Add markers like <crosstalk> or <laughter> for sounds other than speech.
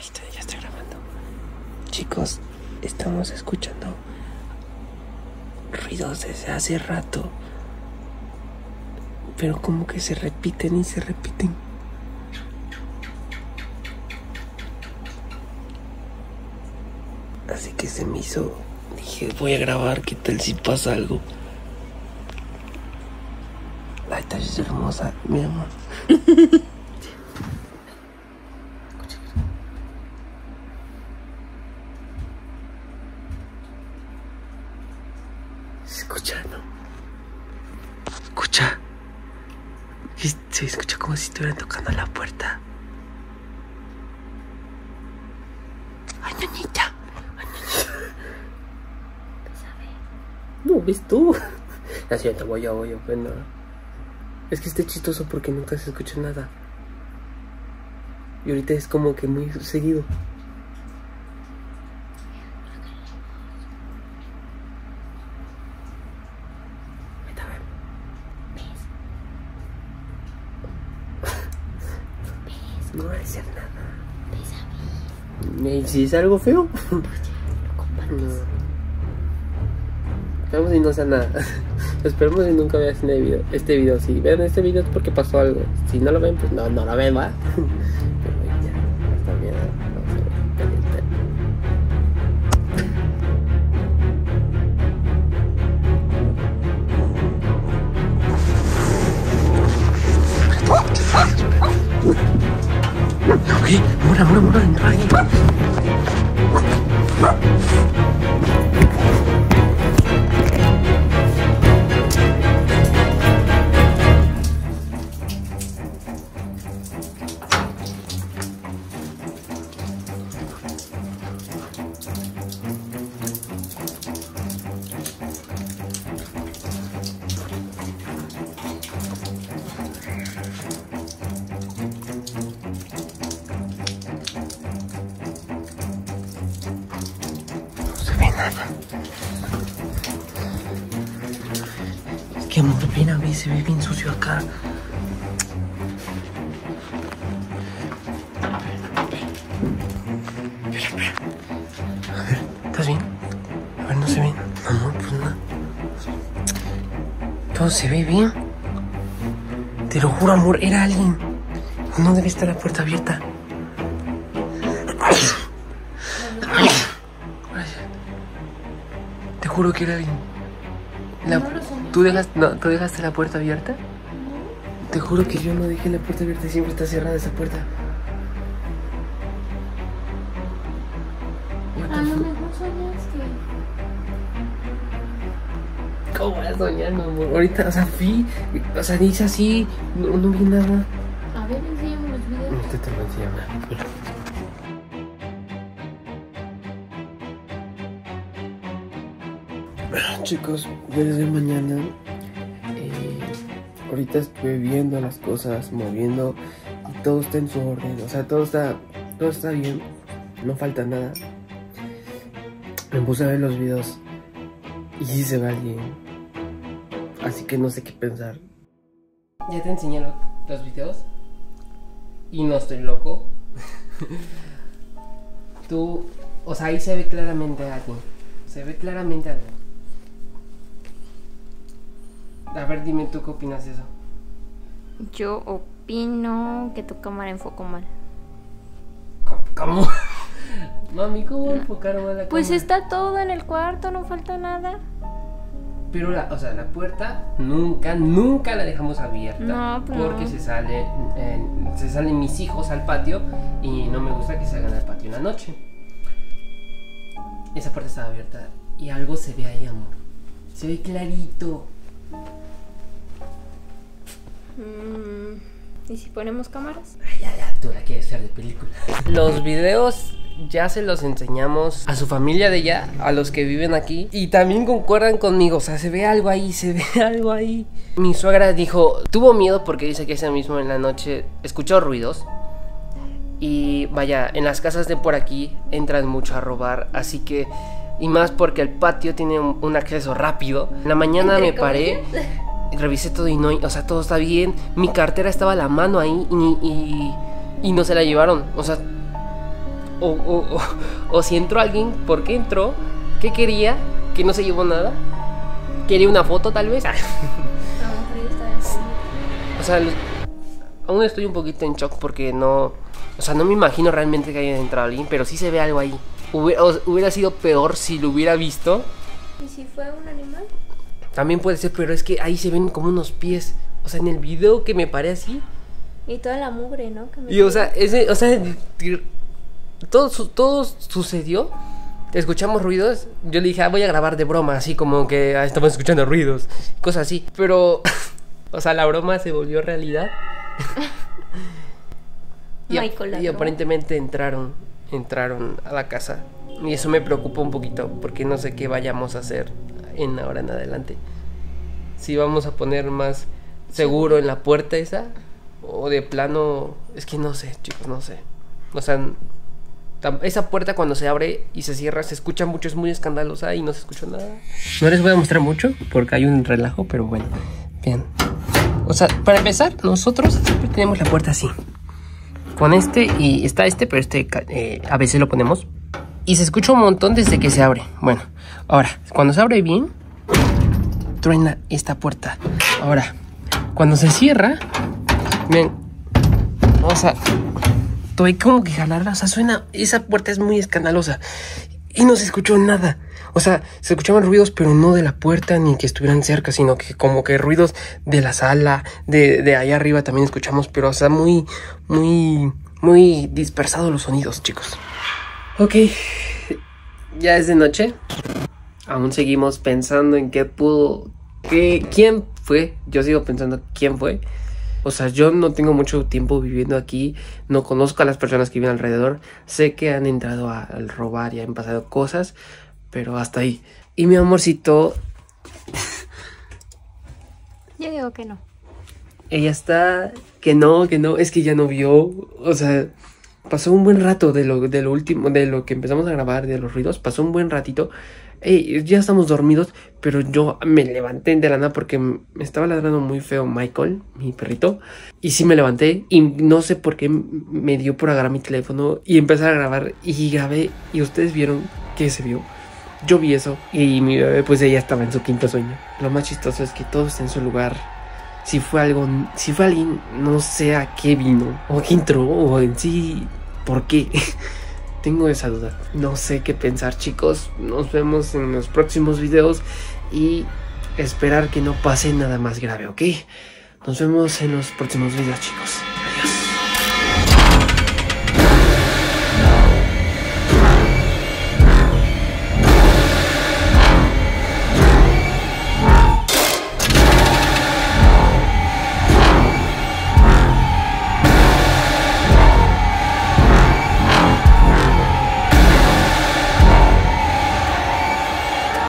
Ahí está, ya estoy grabando. Chicos, estamos escuchando ruidos desde hace rato. Pero como que se repiten y se repiten. Así que se me hizo. Dije, voy a grabar, ¿qué tal si pasa algo? Ay, está es hermosa, mi amor. <laughs> Escucha, ¿no? Escucha. Se escucha como si estuvieran tocando la puerta. Ay, ñoñita. Ay, ñoñita. No, ves tú. La siguiente voy yo, voy yo, pues no. Es que esté chistoso porque nunca se escucha nada. Y ahorita es como que muy seguido. No va a ser nada. ¿Y si es algo feo? <laughs> No. Esperemos y no sea nada. <laughs> Esperemos y nunca vean este video. Este video. Si ven este video es porque pasó algo. Si no lo ven, pues no, no lo ven, va. <laughs> Que amor, ven a ver, se ve bien sucio acá. Se ve bien. Te lo juro, amor, era alguien. No debe estar la puerta abierta. Te juro que era alguien. La- ¿tú, dejaste, no, ¿Tú dejaste la puerta abierta? Te juro que yo no dejé la puerta abierta y siempre está cerrada esa puerta. A lo mejor soñaste. ¿Cómo vas a soñar, mi amor? Ahorita, o sea, fui, o sea, dice así, no, no vi nada. A ver, enséñame los videos. Este te lo enseño, <clears throat> Chicos, desde mañana. eh, ahorita estuve viendo las cosas, moviendo y todo está en su orden. O sea, todo está, todo está bien. No falta nada. Me puse a ver los videos y sí se ve alguien. Así que no sé qué pensar. Ya te enseñé lo- los videos y no estoy loco. <laughs> Tú, o sea, ahí se ve claramente algo. Se ve claramente algo. A ver, dime tú qué opinas de eso. Yo opino que tu cámara enfocó mal. ¿Cómo? <laughs> Mami, ¿cómo enfocar mal la Pues cámara? está todo en el cuarto, no falta nada. Pero la, o sea, la puerta nunca, nunca la dejamos abierta. No, pues Porque no. se sale, eh, se salen mis hijos al patio y no me gusta que salgan al patio en la noche. Esa puerta estaba abierta y algo se ve ahí, amor. Se ve clarito. Mm, ¿Y si ponemos cámaras? Ay, ya, ya, tú la quieres hacer de película. <laughs> Los videos ya se los enseñamos a su familia de ella, a los que viven aquí. Y también concuerdan conmigo, o sea, se ve algo ahí, se ve <laughs> algo ahí. Mi suegra dijo, tuvo miedo porque dice que ese mismo en la noche escuchó ruidos. Y vaya, en las casas de por aquí entran mucho a robar, así que... Y más porque el patio tiene un, un acceso rápido. En la mañana me paré, <laughs> revisé todo y no, o sea, todo está bien. Mi cartera estaba a la mano ahí y, y, y no se la llevaron. O sea, O, o, o, o si entró alguien, ¿por qué entró? ¿Qué quería? ¿Que no se llevó nada? ¿Quería una foto tal vez? <laughs> o sea, aún estoy un poquito en shock porque no... O sea, no me imagino realmente que haya entrado alguien, pero sí se ve algo ahí. Hubiera, hubiera sido peor si lo hubiera visto. ¿Y si fue un animal? También puede ser, pero es que ahí se ven como unos pies. O sea, en el video que me paré así. Y toda la mugre, ¿no? Que me Y o sea, ese, o sea, todo, todo sucedió. Escuchamos ruidos. Yo le dije, ah, voy a grabar de broma, así como que ah, estamos escuchando ruidos, cosas así. Pero, <laughs> o sea, la broma se volvió realidad. <laughs> y, Michael y aparentemente entraron, entraron a la casa. Y eso me preocupa un poquito, porque no sé qué vayamos a hacer en ahora en adelante. Si vamos a poner más seguro en la puerta esa, o de plano, es que no sé, chicos, no sé. O sea, esa puerta cuando se abre y se cierra se escucha mucho, es muy escandalosa y no se escucha nada. No les voy a mostrar mucho porque hay un relajo, pero bueno, bien. O sea, para empezar, nosotros siempre tenemos la puerta así. Con este y está este, pero este eh, a veces lo ponemos. Y se escucha un montón desde que se abre. Bueno, ahora, cuando se abre bien, truena esta puerta. Ahora, cuando se cierra, ven, o sea, tuve como que jalarla, o sea, suena, esa puerta es muy escandalosa y no se escuchó nada. O sea, se escuchaban ruidos, pero no de la puerta ni que estuvieran cerca, sino que como que ruidos de la sala, de, de allá arriba también escuchamos, pero o sea, muy, muy, muy dispersados los sonidos, chicos. Ok, ya es de noche. Aún seguimos pensando en qué pudo, qué, quién fue. Yo sigo pensando quién fue. O sea, yo no tengo mucho tiempo viviendo aquí, no conozco a las personas que viven alrededor, sé que han entrado a, al robar y han pasado cosas, pero hasta ahí. Y mi amorcito, Yo digo que no. ella está que no, que no, es que ya no vio, o sea, pasó un buen rato de lo, de lo último, de lo que empezamos a grabar, de los ruidos, pasó un buen ratito. Ey, ya estamos dormidos, pero yo me levanté de la nada porque me estaba ladrando muy feo Michael, mi perrito. Y sí me levanté y no sé por qué me dio por agarrar mi teléfono y empezar a grabar. Y grabé y ustedes vieron que se vio. Yo vi eso y mi bebé pues ella estaba en su quinto sueño. Lo más chistoso es que todo está en su lugar. Si fue algo, si fue alguien, no sé a qué vino, o qué entró, o en sí, por qué. <laughs> Tengo esa duda. No sé qué pensar, chicos. Nos vemos en los próximos videos y esperar que no pase nada más grave, ¿ok? Nos vemos en los próximos videos, chicos.